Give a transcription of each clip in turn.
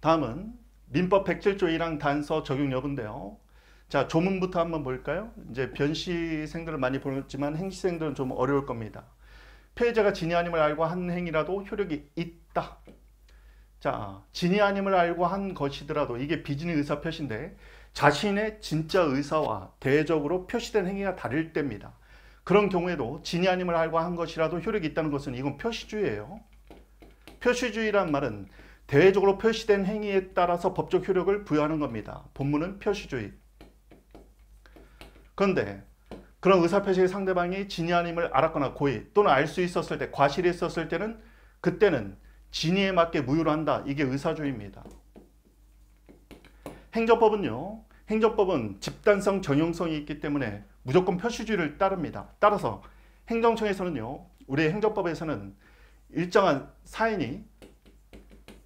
다음은 민법 107조 1항 단서 적용 여부인데요. 자, 조문부터 한번 볼까요? 이제 변시생들은 많이 보냈지만 행시생들은 좀 어려울 겁니다. 피해자가 진위 아님을 알고 한 행위라도 효력이 있다. 자, 진위 아님을 알고 한 것이더라도 이게 비진의 의사 표시인데 자신의 진짜 의사와 대적으로 표시된 행위가 다를 때입니다. 그런 경우에도 진위 아님을 알고 한 것이라도 효력이 있다는 것은 이건 표시주의예요. 표시주의란 말은 대외적으로 표시된 행위에 따라서 법적 효력을 부여하는 겁니다. 본문은 표시주의. 그런데 그런 의사표시의 상대방이 진위 아님을 알았거나 고의 또는 알 수 있었을 때 과실이 있었을 때는 그때는 진위에 맞게 무효로 한다. 이게 의사주의입니다. 행정법은요. 행정법은 집단성 정형성이 있기 때문에 무조건 표시주의를 따릅니다. 따라서 행정청에서는요. 우리 행정법에서는 일정한 사인이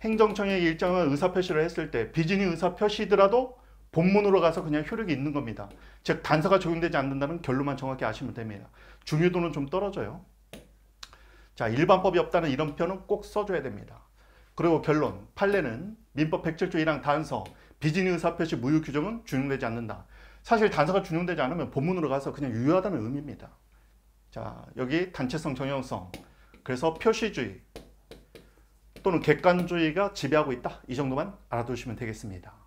행정청에 일정한 의사표시를 했을 때 비진의 의사표시더라도 본문으로 가서 그냥 효력이 있는 겁니다. 즉 단서가 적용되지 않는다는 결론만 정확히 아시면 됩니다. 중요도는 좀 떨어져요. 자 일반법이 없다는 이런 표현은 꼭 써줘야 됩니다. 그리고 결론 판례는 민법 107조 1항 단서 비진의 의사표시 무효 규정은 준용되지 않는다. 사실 단서가 준용되지 않으면 본문으로 가서 그냥 유효하다는 의미입니다. 자 여기 단체성 정형성 그래서 표시주의 또는 객관주의가 지배하고 있다. 이 정도만 알아두시면 되겠습니다.